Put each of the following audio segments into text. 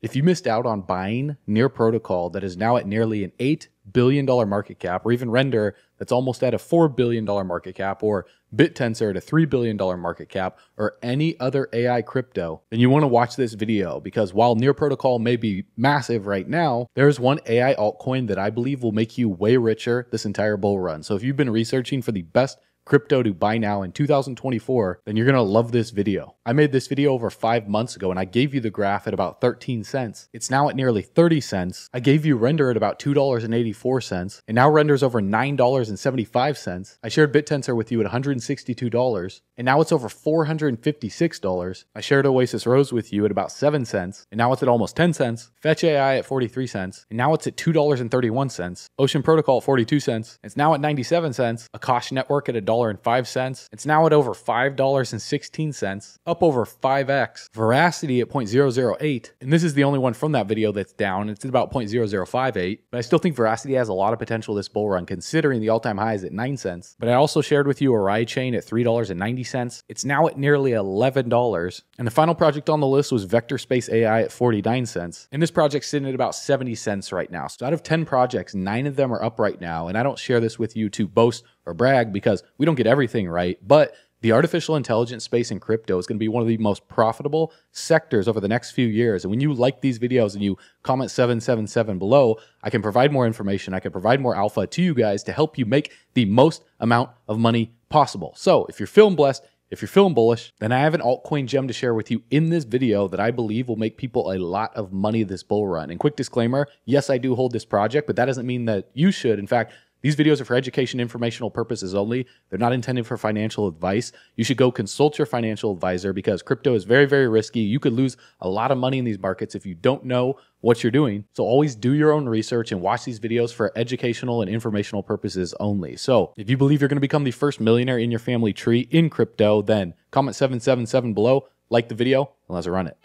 If you missed out on buying Near Protocol that is now at nearly an $8 billion market cap, or even Render that's almost at a $4 billion market cap, or BitTensor at a $3 billion market cap, or any other AI crypto, then you want to watch this video because while Near Protocol may be massive right now, there's one AI altcoin that I believe will make you way richer this entire bull run. So if you've been researching for the best crypto to buy now in 2024, then you're going to love this video. I made this video over five months ago and I gave you the graph at about 13 cents. It's now at nearly 30 cents. I gave you render at about $2.84 and now render's over $9.75. I shared BitTensor with you at $162 and now it's over $456. I shared Oasis Rose with you at about 7 cents and now it's at almost 10 cents. Fetch AI at 43 cents and now it's at $2.31. Ocean Protocol at 42 cents. It's now at 97 cents. Akash Network at a dollar and five cents. It's now at over $5.16, up over 5x. Verasity at 0.008, and this is the only one from that video that's down. It's at about 0.0058, but I still think Verasity has a lot of potential this bull run considering the all-time high is at 9 cents. But I also shared with you Oraichain at $3.90. It's now at nearly $11. And the final project on the list was Vector Space AI at 49 cents. And this project's sitting at about 70 cents right now. So out of 10 projects, 9 of them are up right now, and I don't share this with you to boast or brag because we don't get everything right, but the artificial intelligence space in crypto is going to be one of the most profitable sectors over the next few years. And when you like these videos and you comment 777 below, I can provide more information. I can provide more alpha to you guys to help you make the most amount of money possible. So if you're feeling blessed, if you're feeling bullish, then I have an altcoin gem to share with you in this video that I believe will make people a lot of money this bull run. And quick disclaimer, yes, I do hold this project, but that doesn't mean that you should. In fact, these videos are for education informational purposes only. They're not intended for financial advice. You should go consult your financial advisor because crypto is very, very risky. You could lose a lot of money in these markets if you don't know what you're doing. So always do your own research and watch these videos for educational and informational purposes only. So if you believe you're going to become the first millionaire in your family tree in crypto, then comment 777 below, like the video, and let's run it.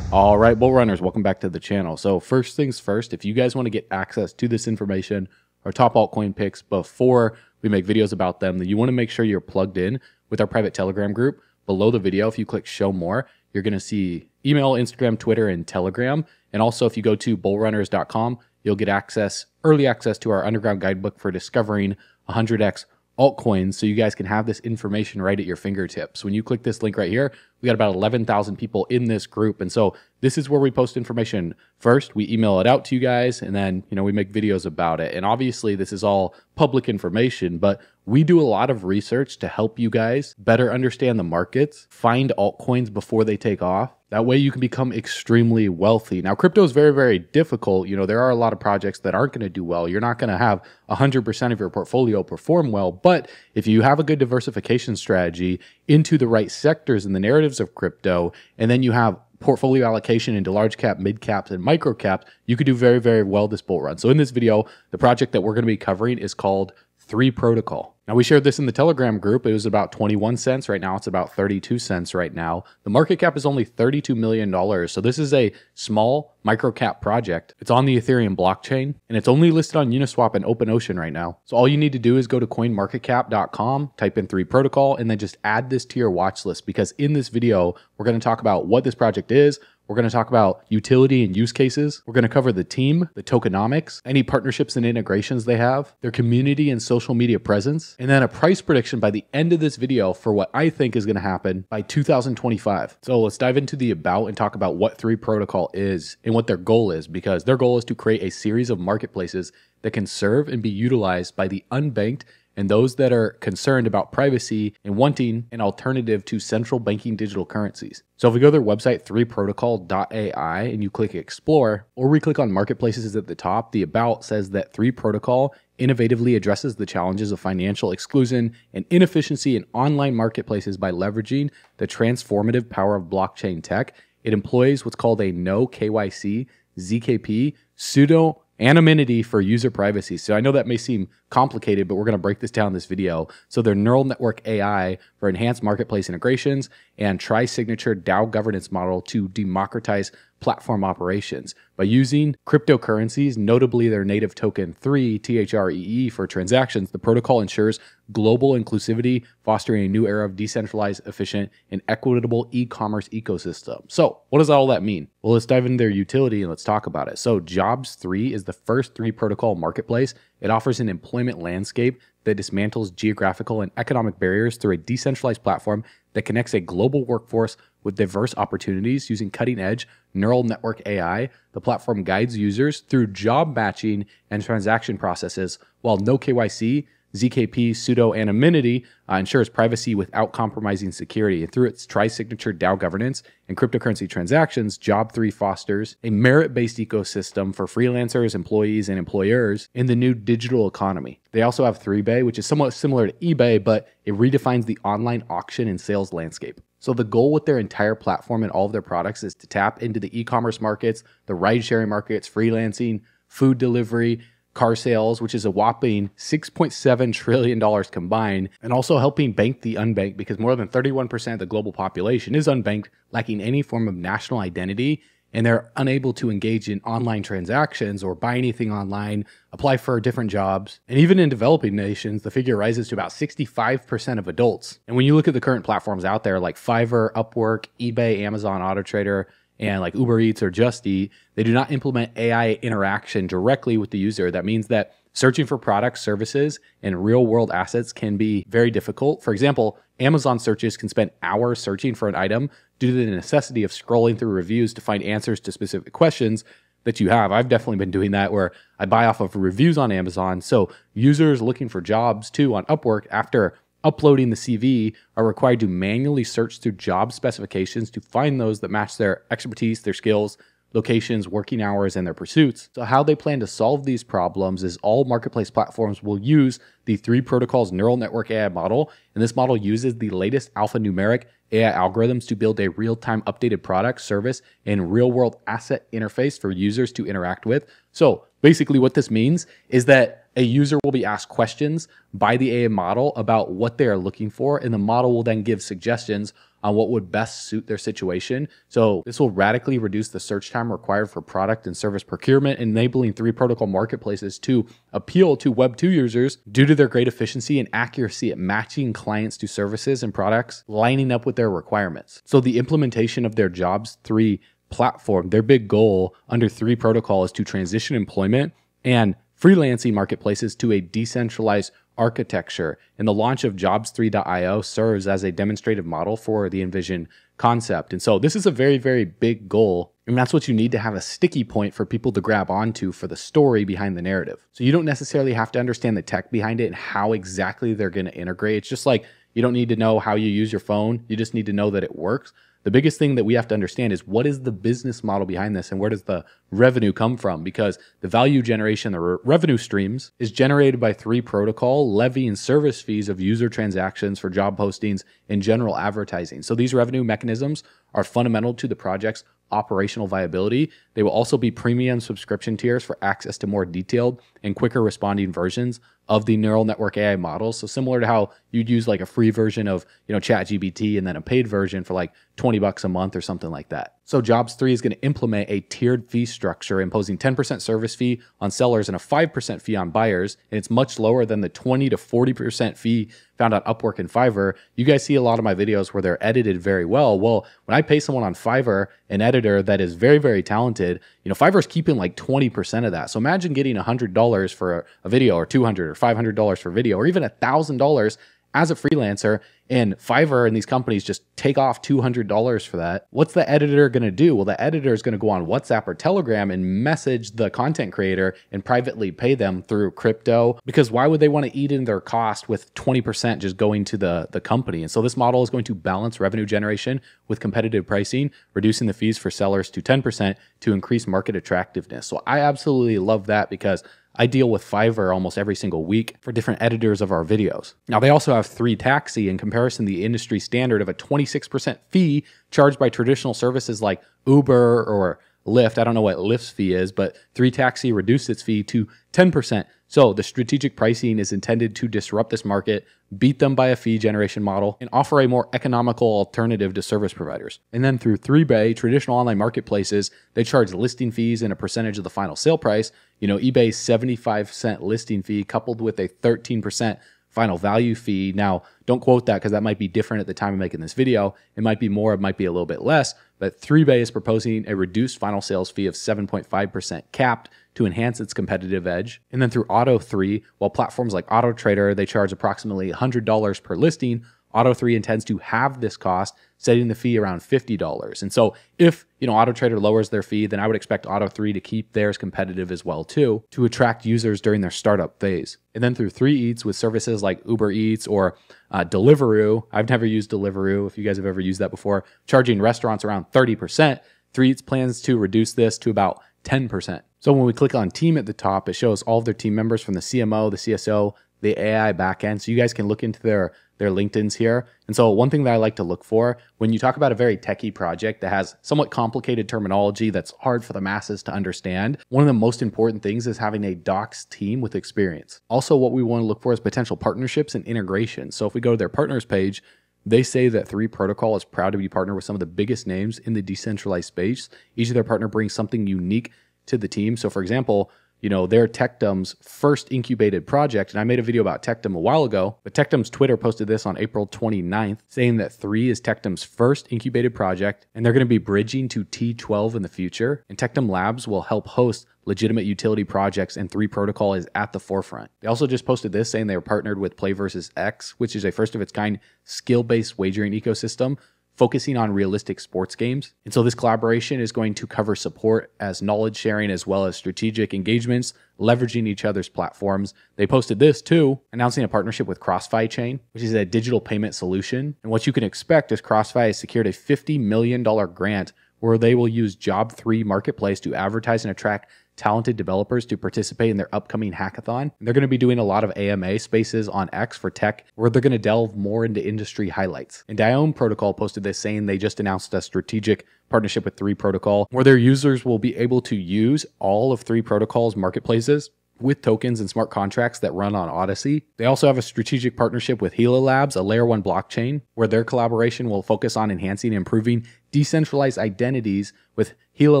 All right, bull runners, welcome back to the channel. So first things first, if you guys want to get access to this information or top altcoin picks before we make videos about them, then you want to make sure you're plugged in with our private Telegram group. Below the video, if you click show more, you're going to see email, Instagram, Twitter, and Telegram. And also if you go to bullrunners.com, you'll get access, early access to our underground guidebook for discovering 100x altcoins so you guys can have this information right at your fingertips. When you click this link right here, we got about 11,000 people in this group. And so this is where we post information first. We email it out to you guys and then, you know, we make videos about it. And obviously this is all public information, but we do a lot of research to help you guys better understand the markets, find altcoins before they take off. That way you can become extremely wealthy. Now, crypto is very, very difficult. You know, there are a lot of projects that aren't going to do well. You're not going to have 100% of your portfolio perform well. But if you have a good diversification strategy into the right sectors and the narratives of crypto, and then you have portfolio allocation into large cap, mid caps, and micro caps, you could do very, very well this bull run. So in this video, the project that we're going to be covering is called 3 Protocol. Now, we shared this in the Telegram group. It was about 21 cents. Right now, it's about 32 cents right now. The market cap is only $32 million. So, this is a small micro cap project. It's on the Ethereum blockchain and it's only listed on Uniswap and OpenOcean right now. So, all you need to do is go to coinmarketcap.com, type in 3 protocol, and then just add this to your watch list because in this video, we're going to talk about what this project is, we're going to talk about utility and use cases. We're going to cover the team, the tokenomics, any partnerships and integrations they have, their community and social media presence, and then a price prediction by the end of this video for what I think is going to happen by 2025. So let's dive into the about and talk about what 3 Protocol is and what their goal is because their goal is to create a series of marketplaces that can serve and be utilized by the unbanked and those that are concerned about privacy and wanting an alternative to central banking digital currencies. So if we go to their website, 3protocol.ai, and you click explore, or we click on marketplaces at the top, the about says that 3protocol innovatively addresses the challenges of financial exclusion and inefficiency in online marketplaces by leveraging the transformative power of blockchain tech. It employs what's called a no KYC, ZKP, pseudo anonymity for user privacy. So I know that may seem complicated, but we're going to break this down in this video. So their neural network AI for enhanced marketplace integrations and tri-signature DAO governance model to democratize platform operations. By using cryptocurrencies, notably their native token 3, THREE, for transactions, the protocol ensures global inclusivity, fostering a new era of decentralized, efficient, and equitable e commerce ecosystem. So, what does all that mean? Well, let's dive into their utility and let's talk about it. So, Jobs 3 is the first three protocol marketplace. It offers an employment landscape that dismantles geographical and economic barriers through a decentralized platform that connects a global workforce with diverse opportunities using cutting edge neural network AI. The platform guides users through job matching and transaction processes, while no KYC ZKP pseudo anonymity uh, ensures privacy without compromising security. And through its tri signature DAO governance and cryptocurrency transactions, Job3 fosters a merit based ecosystem for freelancers, employees, and employers in the new digital economy. They also have 3Bay, which is somewhat similar to eBay, but it redefines the online auction and sales landscape. So the goal with their entire platform and all of their products is to tap into the e-commerce markets, the ride-sharing markets, freelancing, food delivery, car sales, which is a whopping $6.7 trillion combined, and also helping bank the unbanked because more than 31% of the global population is unbanked, lacking any form of national identity, and they're unable to engage in online transactions or buy anything online, apply for different jobs. And even in developing nations, the figure rises to about 65% of adults. And when you look at the current platforms out there like Fiverr, Upwork, eBay, Amazon, AutoTrader, and like Uber Eats or Just Eat, they do not implement AI interaction directly with the user. That means that searching for products, services, and real world assets can be very difficult. For example, Amazon searches can spend hours searching for an item due to the necessity of scrolling through reviews to find answers to specific questions that you have. I've definitely been doing that where I buy off of reviews on Amazon. So users looking for jobs too on Upwork after uploading the CV are required to manually search through job specifications to find those that match their expertise, their skills, locations, working hours, and their pursuits. So, how they plan to solve these problems is all marketplace platforms will use the three protocols neural network AI model, and this model uses the latest alphanumeric AI algorithms to build a real time updated product, service, and real world asset interface for users to interact with. So, basically, what this means is that a user will be asked questions by the AI model about what they are looking for, and the model will then give suggestions on what would best suit their situation. So this will radically reduce the search time required for product and service procurement, enabling three protocol marketplaces to appeal to Web2 users due to their great efficiency and accuracy at matching clients to services and products lining up with their requirements. So the implementation of their Jobs 3 platform, their big goal under 3 protocol is to transition employment and freelancing marketplaces to a decentralized architecture. And the launch of Jobs3.io serves as a demonstrative model for the Envision concept. And so this is a very, very big goal. And that's what you need to have a sticky point for people to grab onto for the story behind the narrative. So you don't necessarily have to understand the tech behind it and how exactly they're going to integrate. It's just like you don't need to know how you use your phone. You just need to know that it works. The biggest thing that we have to understand is what is the business model behind this and where does the revenue come from? Because the value generation, the re- revenue streams is generated by three protocol, levy and service fees of user transactions for job postings and general advertising. So these revenue mechanisms are fundamental to the project's operational viability. They will also be premium subscription tiers for access to more detailed and quicker responding versions of the neural network AI models. So similar to how you'd use like a free version of, you know, ChatGPT and then a paid version for like 20 bucks a month or something like that. So Jobs 3 is going to implement a tiered fee structure imposing 10% service fee on sellers and a 5% fee on buyers, and it's much lower than the 20 to 40% fee found on Upwork and Fiverr. You guys see a lot of my videos where they're edited very well. Well, when I pay someone on Fiverr, an editor that is very very talented, you know, Fiverr's keeping like 20% of that. So imagine getting $100 for a video or 200 or $500 for video or even $1,000 as a freelancer and Fiverr and these companies just take off $200 for that, what's the editor going to do? Well, the editor is going to go on WhatsApp or Telegram and message the content creator and privately pay them through crypto because why would they want to eat in their cost with 20% just going to the, the company? And so this model is going to balance revenue generation with competitive pricing, reducing the fees for sellers to 10% to increase market attractiveness. So I absolutely love that because I deal with Fiverr almost every single week for different editors of our videos. Now, they also have 3Taxi in comparison to the industry standard of a 26% fee charged by traditional services like Uber or Lyft. I don't know what Lyft's fee is, but 3Taxi reduced its fee to 10% So the strategic pricing is intended to disrupt this market, beat them by a fee generation model, and offer a more economical alternative to service providers. And then through 3Bay, traditional online marketplaces, they charge listing fees and a percentage of the final sale price. You know, eBay's 75 cent listing fee coupled with a 13% final value fee. Now, don't quote that because that might be different at the time of making this video. It might be more, it might be a little bit less, but 3Bay is proposing a reduced final sales fee of 7.5% capped to enhance its competitive edge. And then through Auto3, while platforms like AutoTrader, they charge approximately $100 per listing, Auto3 intends to have this cost, setting the fee around $50. And so if, you know, AutoTrader lowers their fee, then I would expect Auto3 to keep theirs competitive as well too, to attract users during their startup phase. And then through 3 Eats with services like Uber Eats or uh, Deliveroo, I've never used Deliveroo if you guys have ever used that before, charging restaurants around 30%, 3 Eats plans to reduce this to about 10%. So when we click on team at the top, it shows all of their team members from the CMO, the CSO, the AI backend. So you guys can look into their their LinkedIn's here. And so one thing that I like to look for when you talk about a very techie project that has somewhat complicated terminology that's hard for the masses to understand, one of the most important things is having a docs team with experience. Also, what we want to look for is potential partnerships and integration. So if we go to their partners page, they say that 3 Protocol is proud to be partnered with some of the biggest names in the decentralized space. Each of their partner brings something unique to the team. So, for example, you know, they're Tectum's first incubated project. And I made a video about Tectum a while ago, but Tectum's Twitter posted this on April 29th, saying that 3 is Tectum's first incubated project, and they're going to be bridging to T12 in the future. And Tectum Labs will help host legitimate utility projects, and 3 Protocol is at the forefront. They also just posted this saying they were partnered with Play versus X, which is a first of its kind skill based wagering ecosystem focusing on realistic sports games. And so this collaboration is going to cover support as knowledge sharing as well as strategic engagements, leveraging each other's platforms. They posted this too, announcing a partnership with CrossFi Chain, which is a digital payment solution. And what you can expect is CrossFi has secured a $50 million grant where they will use Job3 Marketplace to advertise and attract talented developers to participate in their upcoming hackathon. They're going to be doing a lot of AMA spaces on X for tech, where they're going to delve more into industry highlights. And Dione Protocol posted this saying they just announced a strategic partnership with 3 Protocol, where their users will be able to use all of 3 Protocol's marketplaces with tokens and smart contracts that run on Odyssey. They also have a strategic partnership with HeLa Labs, a layer one blockchain, where their collaboration will focus on enhancing and improving decentralized identities with HeLa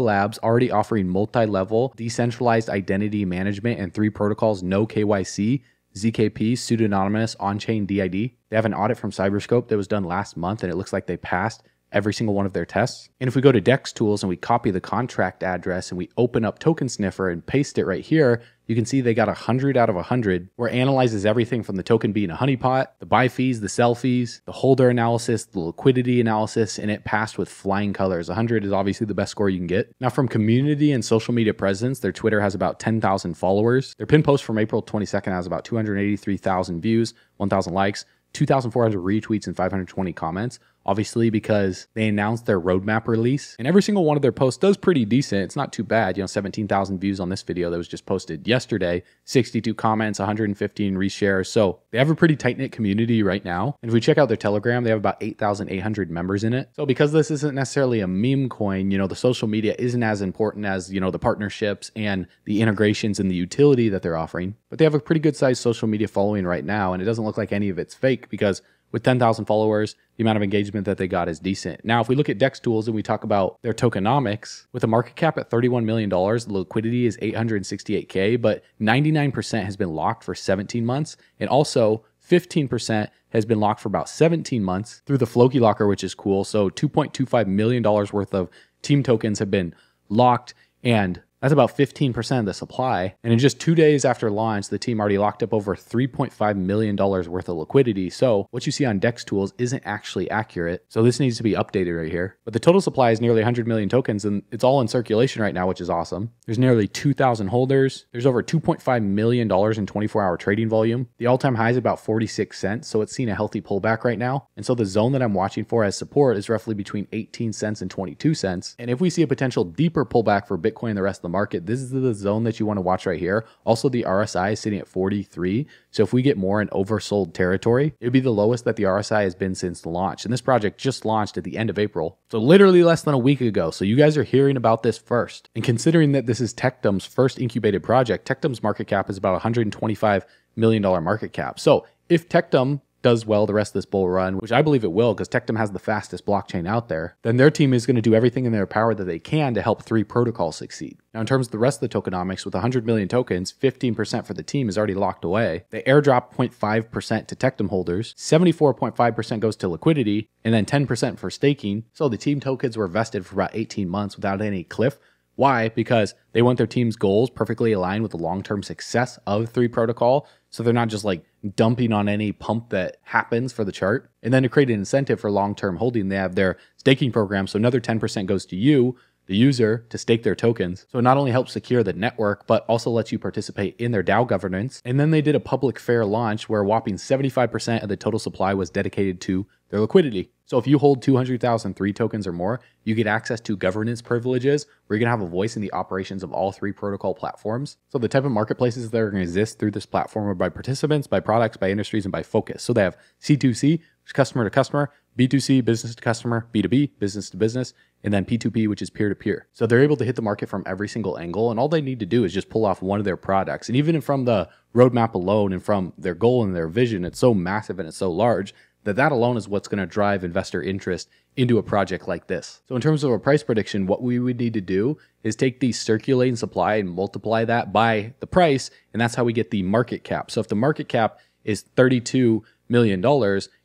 Labs already offering multi-level decentralized identity management and three protocols no KYC, ZKP, pseudonymous on-chain DID. They have an audit from Cyberscope that was done last month and it looks like they passed every single one of their tests. And if we go to Dex tools and we copy the contract address and we open up Token Sniffer and paste it right here, you can see they got 100 out of 100, where it analyzes everything from the token being a honeypot, the buy fees, the sell fees, the holder analysis, the liquidity analysis, and it passed with flying colors. 100 is obviously the best score you can get. Now, from community and social media presence, their Twitter has about 10,000 followers. Their pin post from April 22nd has about 283,000 views, 1,000 likes. 2,400 retweets and 520 comments obviously because they announced their roadmap release and every single one of their posts does pretty decent. It's not too bad you know 17,000 views on this video that was just posted yesterday 62 comments 115 reshares. So they have a pretty tight-knit community right now and if we check out their telegram they have about 8,800 members in it. So because this isn't necessarily a meme coin you know the social media isn't as important as you know the partnerships and the integrations and the utility that they're offering but they have a pretty good sized social media following right now and it doesn't look like any of it's fake because with 10,000 followers, the amount of engagement that they got is decent. Now, if we look at Dex Tools and we talk about their tokenomics, with a market cap at $31 million, liquidity is 868K, but 99% has been locked for 17 months. And also, 15% has been locked for about 17 months through the Floki locker, which is cool. So $2.25 million worth of team tokens have been locked. And that's about 15% of the supply. And in just two days after launch, the team already locked up over $3.5 million worth of liquidity. So what you see on DEX tools isn't actually accurate. So this needs to be updated right here. But the total supply is nearly 100 million tokens and it's all in circulation right now, which is awesome. There's nearly 2,000 holders. There's over $2.5 million in 24 hour trading volume. The all time high is about 46 cents. So it's seen a healthy pullback right now. And so the zone that I'm watching for as support is roughly between 18 cents and 22 cents. And if we see a potential deeper pullback for Bitcoin the rest of the market, this is the zone that you want to watch right here. Also, the RSI is sitting at 43. So if we get more in oversold territory, it would be the lowest that the RSI has been since launch. And this project just launched at the end of April. So literally less than a week ago. So you guys are hearing about this first. And considering that this is Tectum's first incubated project, Tectum's market cap is about 125 million dollar market cap. So if Tectum does well the rest of this bull run, which I believe it will because Tectum has the fastest blockchain out there, then their team is going to do everything in their power that they can to help three protocols succeed. Now, in terms of the rest of the tokenomics, with 100 million tokens, 15% for the team is already locked away. They airdrop 0.5% to Tectum holders, 74.5% goes to liquidity, and then 10% for staking. So the team tokens were vested for about 18 months without any cliff. Why? Because they want their team's goals perfectly aligned with the long term success of 3 Protocol. So they're not just like dumping on any pump that happens for the chart. And then to create an incentive for long term holding, they have their staking program. So another 10% goes to you, the user, to stake their tokens. So it not only helps secure the network, but also lets you participate in their DAO governance. And then they did a public fair launch where a whopping 75% of the total supply was dedicated to their liquidity. So if you hold 200,003 tokens or more, you get access to governance privileges where you're going to have a voice in the operations of all three protocol platforms. So the type of marketplaces that are going to exist through this platform are by participants, by products, by industries, and by focus. So they have C2C, which is customer to customer, B2C, business to customer, B2B, business to business, and then P2P, which is peer to peer. So they're able to hit the market from every single angle, and all they need to do is just pull off one of their products. And even from the roadmap alone and from their goal and their vision, it's so massive and it's so large that that alone is what's going to drive investor interest into a project like this. So in terms of a price prediction, what we would need to do is take the circulating supply and multiply that by the price, and that's how we get the market cap. So if the market cap is $32 million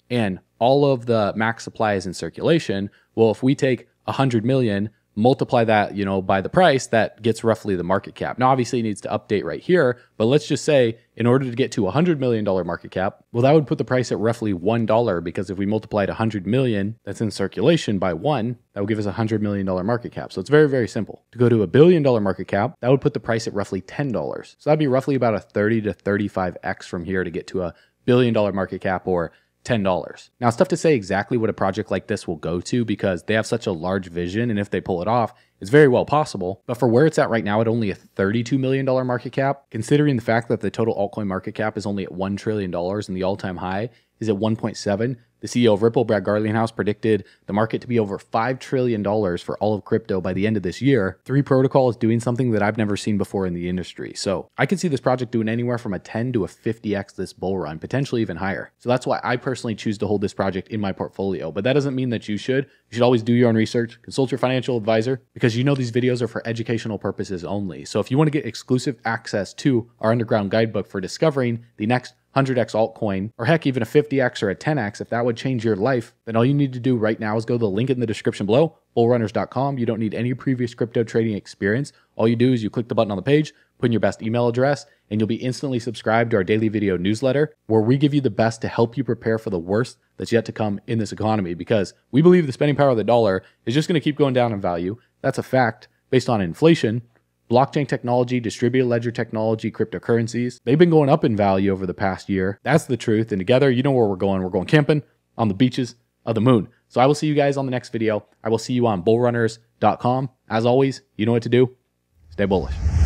and all of the max supply is in circulation, well, if we take 100 million multiply that, you know, by the price, that gets roughly the market cap. Now, obviously, it needs to update right here, but let's just say in order to get to a $100 million market cap, well, that would put the price at roughly $1 because if we multiplied 100 million that's in circulation by one, that would give us a $100 million market cap. So it's very, very simple. To go to a billion dollar market cap, that would put the price at roughly $10. So that'd be roughly about a 30 to 35x from here to get to a billion dollar market cap or $10. Now, it's tough to say exactly what a project like this will go to because they have such a large vision, and if they pull it off, it's very well possible. But for where it's at right now at only a $32 million market cap, considering the fact that the total altcoin market cap is only at $1 trillion and the all time high is at 1.7, the CEO of Ripple, Brad Garlinghouse, predicted the market to be over $5 trillion for all of crypto by the end of this year. Three Protocol is doing something that I've never seen before in the industry. So I could see this project doing anywhere from a 10 to a 50x this bull run, potentially even higher. So that's why I personally choose to hold this project in my portfolio. But that doesn't mean that you should. You should always do your own research, consult your financial advisor, because you know these videos are for educational purposes only. So if you want to get exclusive access to our underground guidebook for discovering the next 100x altcoin, or heck, even a 50x or a 10x, if that would change your life, then all you need to do right now is go to the link in the description below, bullrunners.com. You don't need any previous crypto trading experience. All you do is you click the button on the page, put in your best email address, and you'll be instantly subscribed to our daily video newsletter where we give you the best to help you prepare for the worst that's yet to come in this economy because we believe the spending power of the dollar is just going to keep going down in value. That's a fact based on inflation blockchain technology, distributed ledger technology, cryptocurrencies, they've been going up in value over the past year. That's the truth. And together, you know where we're going. We're going camping on the beaches of the moon. So I will see you guys on the next video. I will see you on bullrunners.com. As always, you know what to do. Stay bullish.